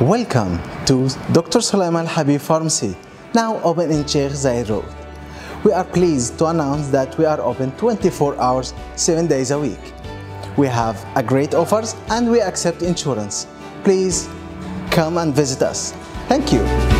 Welcome to Dr. Sulaiman Habib Pharmacy, now open in Sheikh Zayed Road. We are pleased to announce that we are open 24 hours, 7 days a week. We have a great offers and we accept insurance. Please come and visit us. Thank you.